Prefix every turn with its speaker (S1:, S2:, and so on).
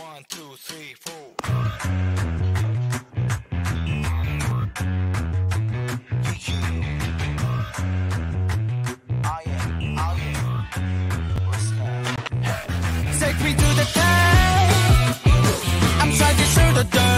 S1: One, two, three, four. Oh,
S2: Take me to the top. I'm trying to shoot the door.